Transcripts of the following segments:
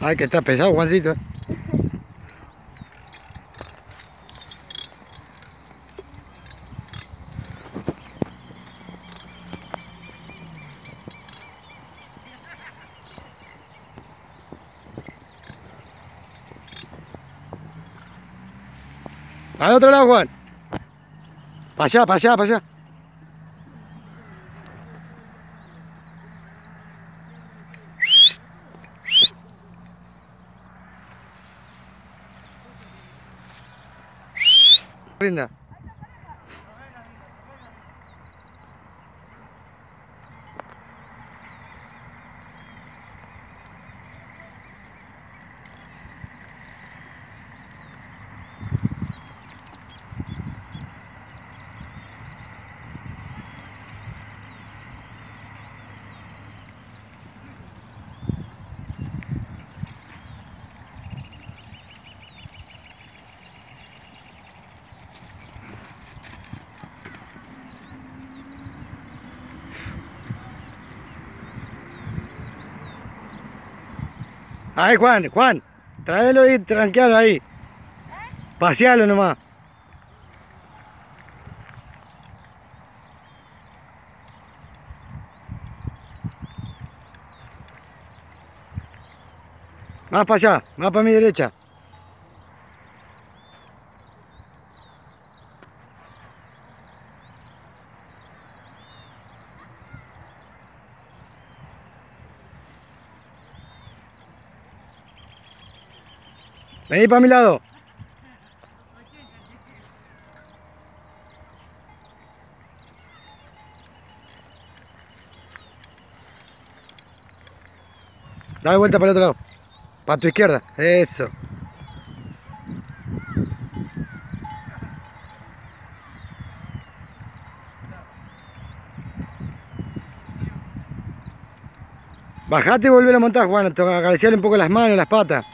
Ay, que está pesado, Juancito. Al otro lado, Juan. Para allá, para allá, para allá. Rin na. Ahí, Juan, Juan, tráelo y tranquealo ahí. Pasealo nomás. Más para allá, más para mi derecha. Vení para mi lado. Dale vuelta para el otro lado. Para tu izquierda. Eso. Bajate y volver a montar, Juan. Acariciarle un poco las manos, las patas.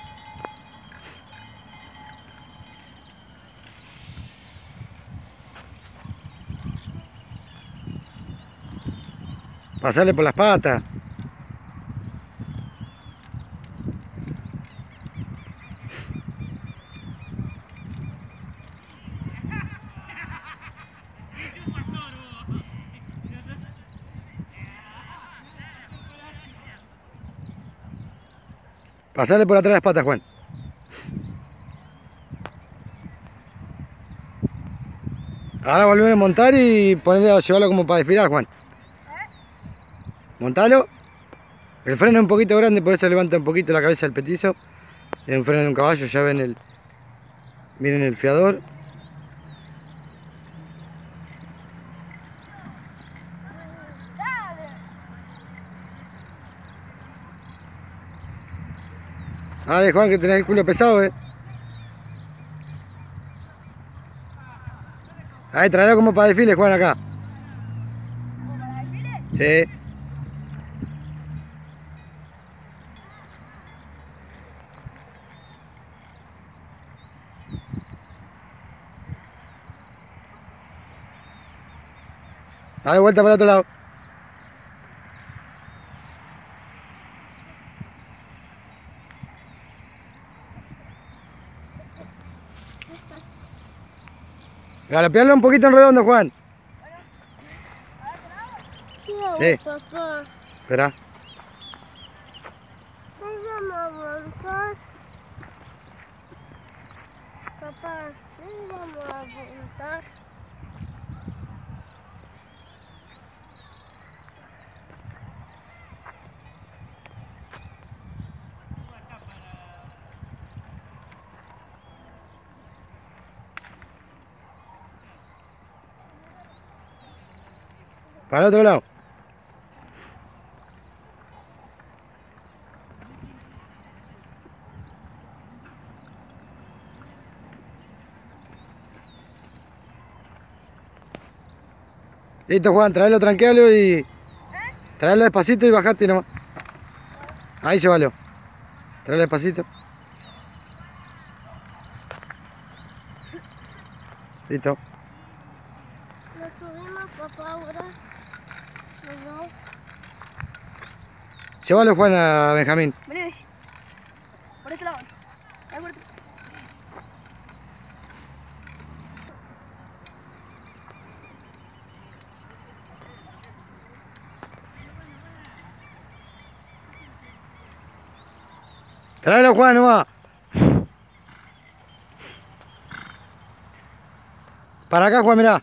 Pasarle por las patas. Pasarle por atrás las patas, Juan. Ahora volver a montar y ponerle, llevarlo como para desfilar, Juan. Montalo. El freno es un poquito grande, por eso levanta un poquito la cabeza del petizo. Es un freno de un caballo, ya ven el. Miren el fiador. Dale Juan que tenés el culo pesado, eh. Ahí, tráelo como para desfile, Juan, acá. ¿Como para desfile? Sí. Dale vuelta para el otro lado. Galopearlo un poquito en redondo, Juan. Sí. Papá, Espera. déjame avanzar. Papá, déjame Para el otro lado. Listo, Juan, traelo tranquilo y. Traelo despacito y bajate nomás. Ahí llévalo. Traelo despacito. Listo. Llévalo, Juan, a Benjamín. Vení, Por este lado. Este. Tráelo, Juan, no va. Para acá, Juan, mirá.